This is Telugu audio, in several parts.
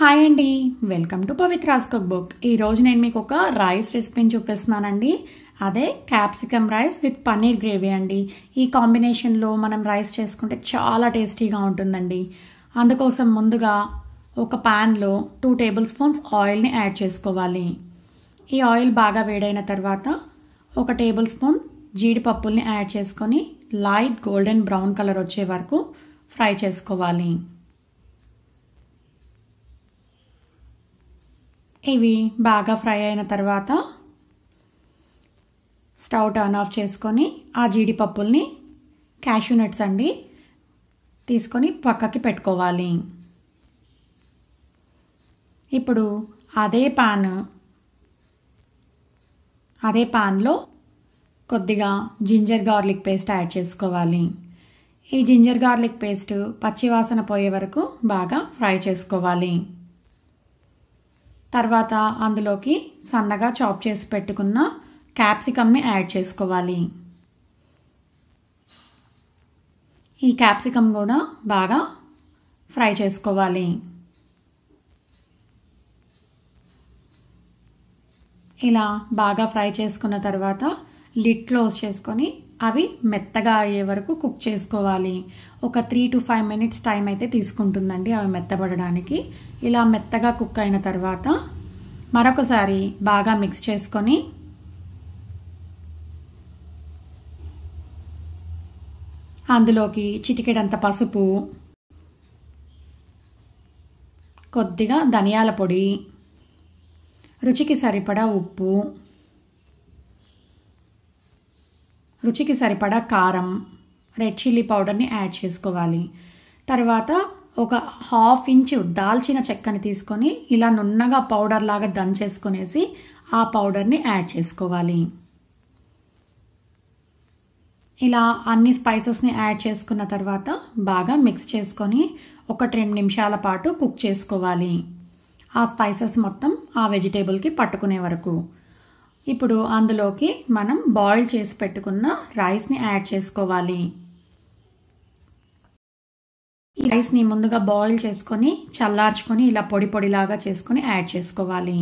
హాయ్ అండి. Welcome to Pavithra's cook book ఈరోజు నేను మీకు ఒక రైస్ రెసిపీని చూపిస్తున్నానండి. అదే capsicum rice with paneer gravy అండి. ఈ కాంబినేషన్లో మనం రైస్ చేసుకుంటే చాలా టేస్టీగా ఉంటుందండి. అందుకోసం ముందుగా ఒక ప్యాన్లో టూ టేబుల్ స్పూన్స్ ఆయిల్ని యాడ్ చేసుకోవాలి. ఈ ఆయిల్ బాగా వేడైన తర్వాత ఒక టేబుల్ స్పూన్ జీడిపప్పుల్ని యాడ్ చేసుకొని లైట్ గోల్డెన్ బ్రౌన్ కలర్ వచ్చే వరకు ఫ్రై చేసుకోవాలి. ఇవి బాగా ఫ్రై అయిన తర్వాత స్టవ్ టర్న్ ఆఫ్ చేసుకొని ఆ జీడిపప్పుల్ని క్యాష్యూ నట్స్ అండి తీసుకొని పక్కకి పెట్టుకోవాలి. ఇప్పుడు అదే పాన్ అదే పాన్లో కొద్దిగా జింజర్ గార్లిక్ పేస్ట్ యాడ్ చేసుకోవాలి. ఈ జింజర్ గార్లిక్ పేస్ట్ పచ్చివాసన పోయే వరకు బాగా ఫ్రై చేసుకోవాలి. తర్వాత అందులోకి సన్నగా చాప్ చేసి పెట్టుకున్న క్యాప్సికమ్ని యాడ్ చేసుకోవాలి. ఈ క్యాప్సికమ్ కూడా బాగా ఫ్రై చేసుకోవాలి. ఇలా బాగా ఫ్రై చేసుకున్న తర్వాత లిడ్ క్లోజ్ చేసుకొని అవి మెత్తగా అయ్యే వరకు కుక్ చేసుకోవాలి. ఒక three to five minutes time అయితే తీసుకుంటుందండి అవి మెత్తబడడానికి. ఇలా మెత్తగా కుక్ అయిన తర్వాత మరొకసారి బాగా మిక్స్ చేసుకొని అందులోకి చిటికెడంత పసుపు కొద్దిగా ధనియాల పొడి రుచికి సరిపడా ఉప్పు రుచికి సరిపడా కారం రెడ్ చిల్లీ పౌడర్ని యాడ్ చేసుకోవాలి. తర్వాత ఒక హాఫ్ ఇంచు దాల్చిన చెక్కని తీసుకొని ఇలా నున్నగా పౌడర్ లాగా దంచేసుకునేసి ఆ పౌడర్ని యాడ్ చేసుకోవాలి. ఇలా అన్ని స్పైసెస్ని యాడ్ చేసుకున్న తర్వాత బాగా మిక్స్ చేసుకొని ఒక రెండు నిమిషాల పాటు కుక్ చేసుకోవాలి. ఆ స్పైసెస్ మొత్తం ఆ వెజిటేబుల్కి పట్టుకునే వరకు. ఇప్పుడు అందులోకి మనం బాయిల్ చేసి పెట్టుకున్న రైస్ని యాడ్ చేసుకోవాలి. ఈ రైస్ని ముందుగా బాయిల్ చేసుకొని చల్లార్చుకొని ఇలా పొడి పొడిలాగా చేసుకొని యాడ్ చేసుకోవాలి.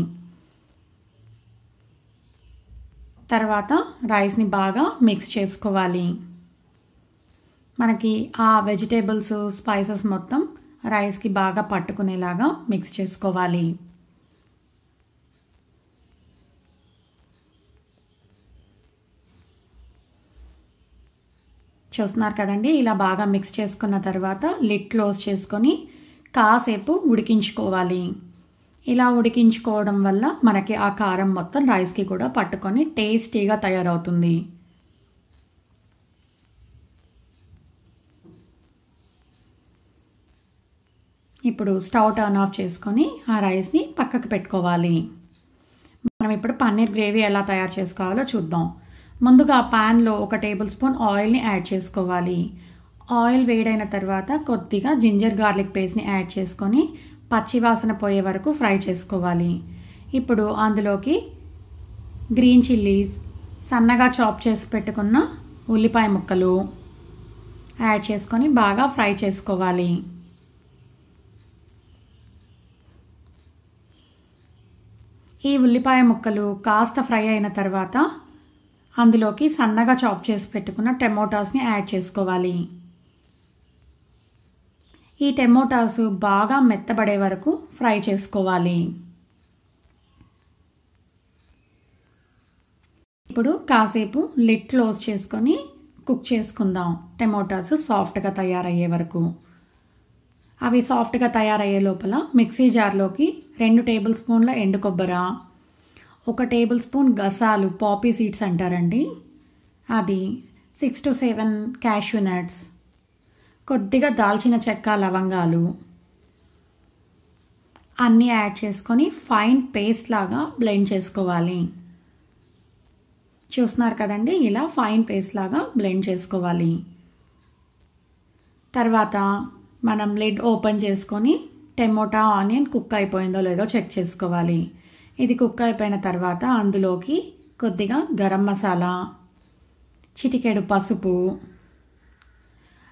తర్వాత రైస్ని బాగా మిక్స్ చేసుకోవాలి. మనకి ఆ వెజిటేబుల్స్ స్పైసెస్ మొత్తం రైస్కి బాగా పట్టుకునేలాగా మిక్స్ చేసుకోవాలి. చూస్తున్నారు కదండి. ఇలా బాగా మిక్స్ చేసుకున్న తర్వాత లిడ్ క్లోజ్ చేసుకొని కాసేపు ఉడికించుకోవాలి. ఇలా ఉడికించుకోవడం వల్ల మనకి ఆ కారం మొత్తం రైస్కి కూడా పట్టుకొని టేస్టీగా తయారవుతుంది. ఇప్పుడు స్టవ్ టర్న్ ఆఫ్ చేసుకొని ఆ రైస్ని పక్కకు పెట్టుకోవాలి. మనం ఇప్పుడు పన్నీర్ గ్రేవీ ఎలా తయారు చేసుకోవాలో చూద్దాం. ముందుగా ప్యాన్లో ఒక టేబుల్ స్పూన్ ఆయిల్ని యాడ్ చేసుకోవాలి. ఆయిల్ వేడైన తర్వాత కొద్దిగా జింజర్ గార్లిక్ పేస్ట్ని యాడ్ చేసుకొని పచ్చివాసన పోయే వరకు ఫ్రై చేసుకోవాలి. ఇప్పుడు అందులోకి గ్రీన్ చిల్లీస్ సన్నగా చాప్ చేసి పెట్టుకున్న ఉల్లిపాయ ముక్కలు యాడ్ చేసుకొని బాగా ఫ్రై చేసుకోవాలి. ఈ ఉల్లిపాయ ముక్కలు కాస్త ఫ్రై అయిన తర్వాత అందులోకి సన్నగా చాప్ చేసి పెట్టుకున్న టమోటాస్ని యాడ్ చేసుకోవాలి. ఈ టమోటాస్ బాగా మెత్తబడే వరకు ఫ్రై చేసుకోవాలి. ఇప్పుడు కాసేపు లిడ్ క్లోజ్ చేసుకొని కుక్ చేసుకుందాం. టమోటాస్ సాఫ్ట్గా తయారయ్యే వరకు. అవి సాఫ్ట్గా తయారయ్యే లోపల మిక్సీ జార్లోకి రెండు టేబుల్ స్పూన్ల ఎండు కొబ్బర ఒక టేబుల్ స్పూన్ గసాలు పాపీ సీడ్స్ అంటారండి. అది six to seven cashew nuts. కొద్దిగా దాల్చిన చెక్క లవంగాలు. అన్నీ యాడ్ చేసుకొని ఫైన్ పేస్ట్ లాగా బ్లెండ్ చేసుకోవాలి. చూస్తున్నారు కదండి? ఇలా ఫైన్ పేస్ట్ లాగా బ్లెండ్ చేసుకోవాలి. తర్వాత మనం లిడ్ ఓపెన్ చేసుకొని టమోటా ఆనియన్ కుక్ అయిపోయిందో లేదో చెక్ చేసుకోవాలి. ఇది కుక్ అయిపోయిన తర్వాత అందులోకి కొద్దిగా గరం మసాలా చిటికెడు పసుపు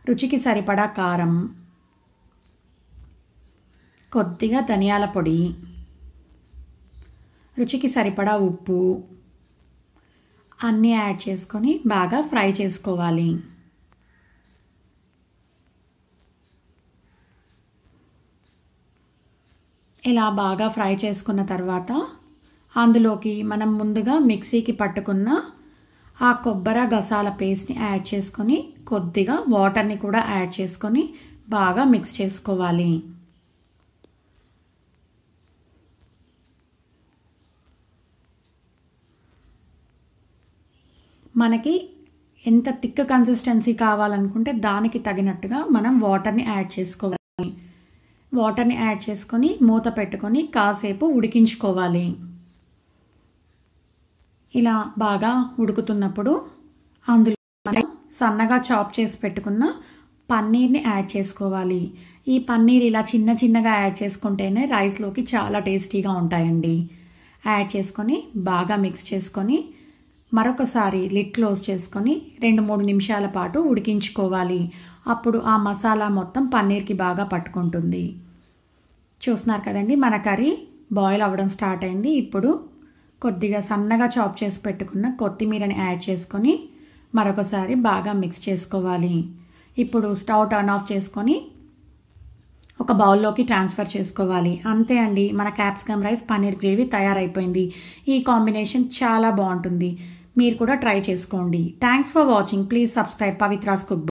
రుచికి సరిపడా కారం కొద్దిగా ధనియాల పొడి రుచికి సరిపడా ఉప్పు అన్నీ యాడ్ చేసుకొని బాగా ఫ్రై చేసుకోవాలి. ఇలా బాగా ఫ్రై చేసుకున్న తర్వాత అందులోకి మనం ముందుగా మిక్సీకి పట్టుకున్న ఆ కొబ్బరి గసాల పేస్ట్ని యాడ్ చేసుకొని కొద్దిగా వాటర్ని కూడా యాడ్ చేసుకొని బాగా మిక్స్ చేసుకోవాలి. మనకి ఎంత థిక్ కన్సిస్టెన్సీ కావాలనుకుంటే దానికి తగినట్టుగా మనం వాటర్ని యాడ్ చేసుకోవాలి. వాటర్ని యాడ్ చేసుకొని మూత పెట్టుకొని కాసేపు ఉడికించుకోవాలి. ఇలా బాగా ఉడుకుతున్నప్పుడు అందులో మనం సన్నగా చాప్ చేసి పెట్టుకున్న పన్నీర్ని యాడ్ చేసుకోవాలి. ఈ పన్నీర్ ఇలా చిన్న చిన్నగా యాడ్ చేసుకుంటేనే రైస్లోకి చాలా టేస్టీగా ఉంటాయండి. యాడ్ చేసుకొని బాగా మిక్స్ చేసుకొని మరొకసారి లిడ్ క్లోజ్ చేసుకొని రెండు మూడు నిమిషాల పాటు ఉడికించుకోవాలి. అప్పుడు ఆ మసాలా మొత్తం పన్నీర్కి బాగా పట్టుకుంటుంది. చూస్తున్నారు కదండి మన కర్రీ బాయిల్ అవ్వడం స్టార్ట్ అయింది. ఇప్పుడు కొద్దిగా సన్నగా చాప్ చేసి పెట్టుకున్న కొత్తిమీరని యాడ్ చేసుకొని మరొకసారి బాగా మిక్స్ చేసుకోవాలి. ఇప్పుడు స్టవ్ టర్న్ ఆఫ్ చేసుకొని ఒక బౌల్లోకి ట్రాన్స్ఫర్ చేసుకోవాలి. అంతే అండి మన క్యాప్సికమ్ రైస్ పన్నీర్ గ్రేవీ తయారైపోయింది. ఈ కాంబినేషన్ చాలా బాగుంటుంది. మీరు కూడా ట్రై చేసుకోండి. Thanks for watching please subscribe Pavithra's cook